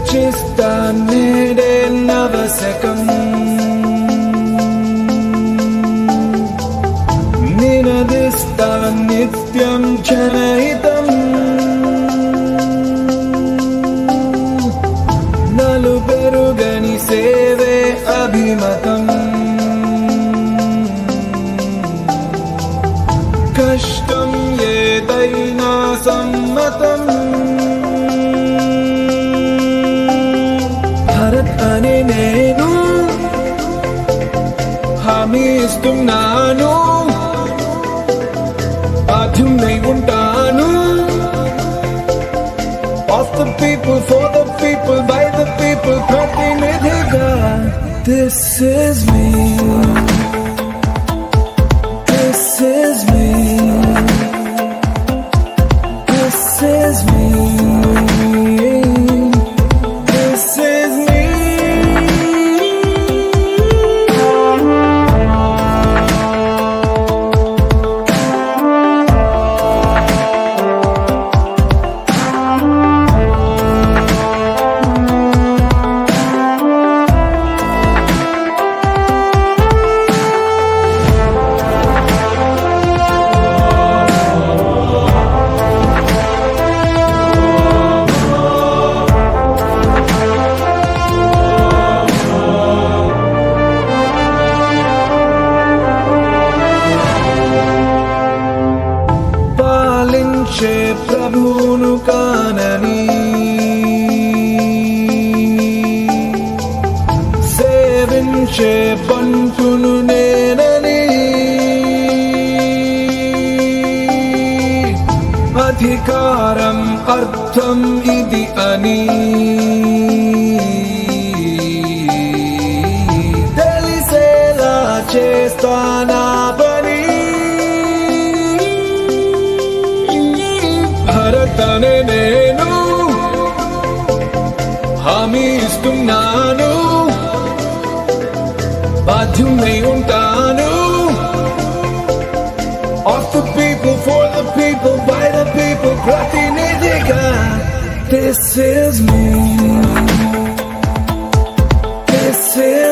రచిస్తా నేడే నవశకం నినదిస్తా నిత్యం జనహితం నలుపెరుగని సేవే అభిమతం. కష్టం ఏదైనా సమ్మతం. భరత్ అనే నేను హామీ ఇస్తున్నాను బాధ్యున్నై ఉంటాను Of the people, for the people, by the people, ప్రతినిధిగా This is me This is me This is me వచ్చే ప్రభువును కానని. సేవించే పంటును నేనని. అధికారం అర్థం ఇది అని. తెలిసేలా చేస్తానా? భరతనే నేను హామీ ఇస్తున్నాను బాధ్యున్నై ఉంటాను Of the people, for the people, by the people, ప్రతినిధిగా This is me. This is